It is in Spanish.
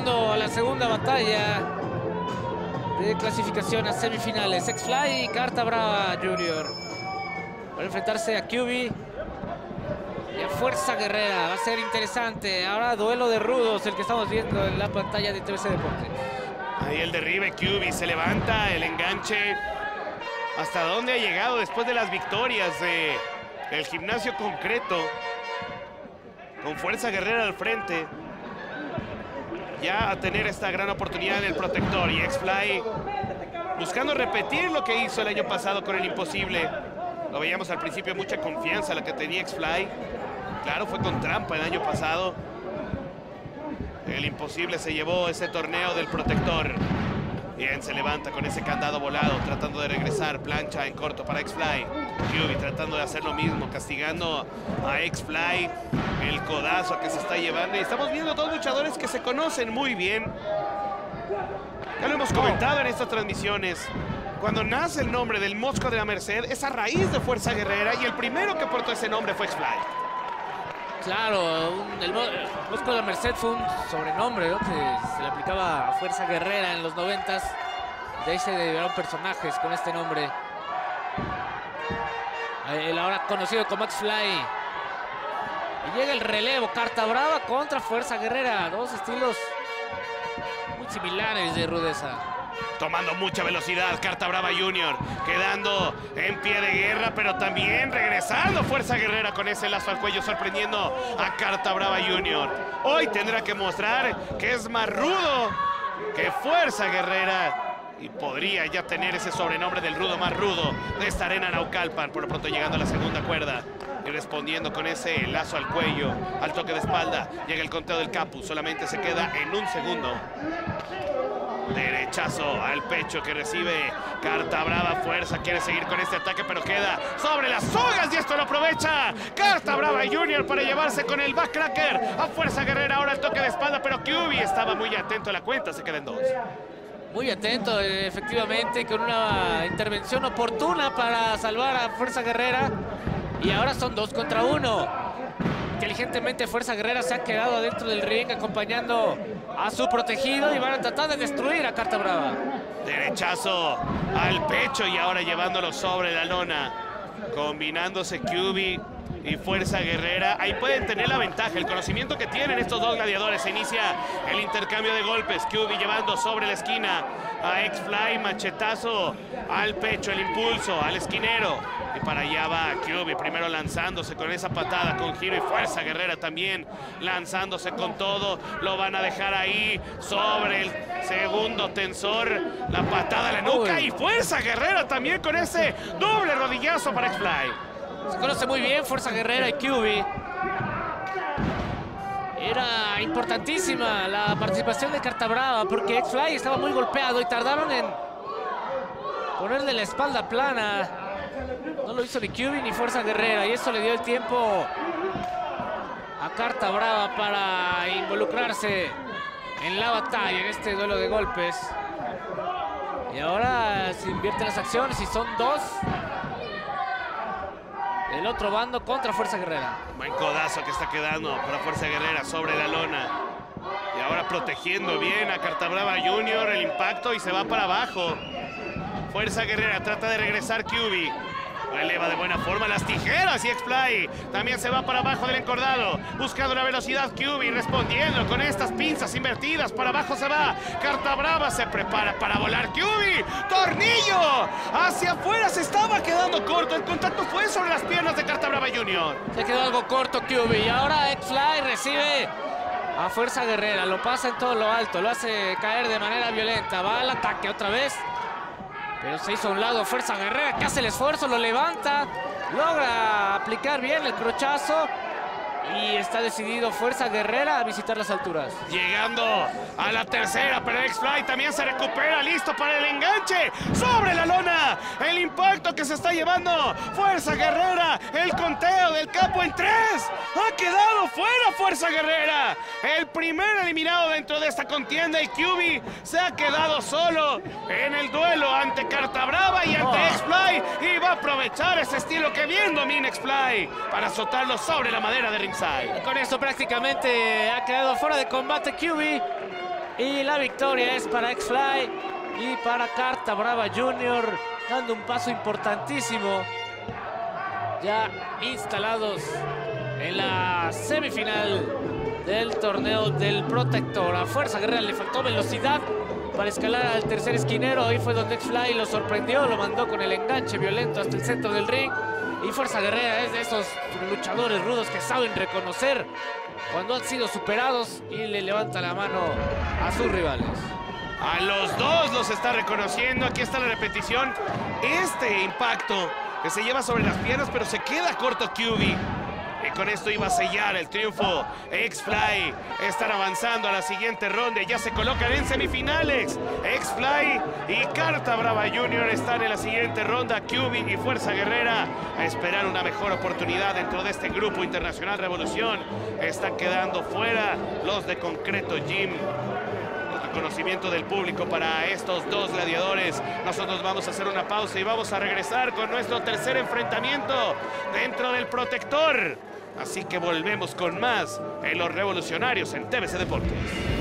A la segunda batalla de clasificación a semifinales. X-Fly y Carta Brava Junior. Para enfrentarse a QB y a Fuerza Guerrera. Va a ser interesante. Ahora duelo de rudos, el que estamos viendo en la pantalla de TVC Deportes. Ahí el derribe, QB se levanta, el enganche. ¿Hasta dónde ha llegado después de las victorias de el gimnasio concreto? Con Fuerza Guerrera al frente. Ya a tener esta gran oportunidad en el protector. Y X-Fly buscando repetir lo que hizo el año pasado con el imposible. Lo veíamos al principio, mucha confianza la que tenía X-Fly. Claro, fue con trampa el año pasado. El imposible se llevó ese torneo del protector. Bien, se levanta con ese candado volado, tratando de regresar. Plancha en corto para X-Fly. Tratando de hacer lo mismo, castigando a X-Fly. El codazo que se está llevando. Y estamos viendo dos luchadores que se conocen muy bien. Ya lo hemos comentado en estas transmisiones. Cuando nace el nombre del Mosco de la Merced, es a raíz de Fuerza Guerrera y el primero que portó ese nombre fue X-Fly. Claro, el, Mosco de la Merced fue un sobrenombre ¿no? que se le aplicaba a Fuerza Guerrera en los noventas. De ahí se derivaron personajes con este nombre. El ahora conocido como X-Fly. Y llega el relevo, Carta Brava contra Fuerza Guerrera. Dos estilos muy similares de rudeza tomando mucha velocidad. Carta Brava Junior quedando en pie de guerra, pero también regresando Fuerza Guerrera con ese lazo al cuello, sorprendiendo a Carta Brava Junior. Hoy tendrá que mostrar que es más rudo que Fuerza Guerrera y podría ya tener ese sobrenombre del rudo más rudo de esta arena Naucalpan. Por lo pronto llegando a la segunda cuerda y respondiendo con ese lazo al cuello, al toque de espalda. Llega el conteo del Capu, solamente se queda en un segundo. Derechazo al pecho que recibe Carta Brava. Fuerza quiere seguir con este ataque, pero queda sobre las sogas y esto lo aprovecha. Carta Brava Junior para llevarse con el backcracker a Fuerza Guerrera. Ahora el toque de espalda, pero Kyubi estaba muy atento a la cuenta. Se quedan dos. Muy atento, efectivamente, con una intervención oportuna para salvar a Fuerza Guerrera. Y ahora son dos contra uno. Inteligentemente Fuerza Guerrera se ha quedado dentro del ring acompañando a su protegido y van a tratar de destruir a Carta Brava. Derechazo al pecho y ahora llevándolo sobre la lona. Combinándose QB y Fuerza Guerrera. Ahí pueden tener la ventaja, el conocimiento que tienen estos dos gladiadores. Se inicia el intercambio de golpes. QB llevando sobre la esquina a X-Fly, machetazo al pecho, el impulso al esquinero. Y para allá va QB, primero lanzándose con esa patada, con giro y fuerza. Guerrera también lanzándose con todo. Lo van a dejar ahí sobre el segundo tensor. La patada a la nuca y fuerza Guerrera también con ese doble rodillazo para X-Fly. Se conoce muy bien Fuerza Guerrera y QB. Era importantísima la participación de Carta Brava porque X-Fly estaba muy golpeado y tardaron en ponerle la espalda plana. No lo hizo ni QB ni Fuerza Guerrera y eso le dio el tiempo a Carta Brava para involucrarse en la batalla, en este duelo de golpes. Y ahora se invierten las acciones y son dos el otro bando contra Fuerza Guerrera. Buen codazo que está quedando para Fuerza Guerrera sobre la lona. Y ahora protegiendo bien a Cartabrava Junior el impacto y se va para abajo. Fuerza Guerrera trata de regresar QB eleva de buena forma las tijeras y X-Fly. También se va para abajo del encordado. Buscando la velocidad QB respondiendo con estas pinzas invertidas. Para abajo se va. Carta Brava se prepara para volar QB. Tornillo. Hacia afuera se estaba quedando corto. El contacto fue sobre las piernas de Carta Brava Junior. Se quedó algo corto QB. Y ahora X-Fly recibe a Fuerza Guerrera. Lo pasa en todo lo alto. Lo hace caer de manera violenta. Va al ataque otra vez. Pero se hizo a un lado Fuerza Guerrera que hace el esfuerzo, lo levanta. Logra aplicar bien el crochazo. Y está decidido Fuerza Guerrera a visitar las alturas. Llegando a la tercera, pero X-Fly también se recupera, listo para el enganche. Sobre la lona, el impacto que se está llevando. Fuerza Guerrera, el conteo capo en tres. Ha quedado fuera Fuerza Guerrera. El primer eliminado dentro de esta contienda y QB se ha quedado solo en el duelo ante Carta Brava y ante Oh. X-Fly y va a aprovechar ese estilo que bien domina X-Fly para azotarlo sobre la madera de ringside. Con esto prácticamente ha quedado fuera de combate QB. Y la victoria es para X-Fly y para Carta Brava Jr. Dando un paso importantísimo. Ya instalados en la semifinal del torneo del Protector. A Fuerza Guerrera le faltó velocidad para escalar al tercer esquinero. Ahí fue donde X-Fly lo sorprendió, lo mandó con el enganche violento hasta el centro del ring. Y Fuerza Guerrera es de esos luchadores rudos que saben reconocer cuando han sido superados y le levanta la mano a sus rivales. A los dos los está reconociendo. Aquí está la repetición. Este impacto que se lleva sobre las piernas, pero se queda corto QB. Y con esto iba a sellar el triunfo. X-Fly están avanzando a la siguiente ronda. Ya se colocan en semifinales. X-Fly y Carta Brava Jr. están en la siguiente ronda. QB y Fuerza Guerrera a esperar una mejor oportunidad dentro de este grupo internacional Revolución. Están quedando fuera los de Concreto Gym reconocimiento del público para estos dos gladiadores. Nosotros vamos a hacer una pausa y vamos a regresar con nuestro tercer enfrentamiento dentro del protector. Así que volvemos con más en los revolucionarios en TBC Deportes.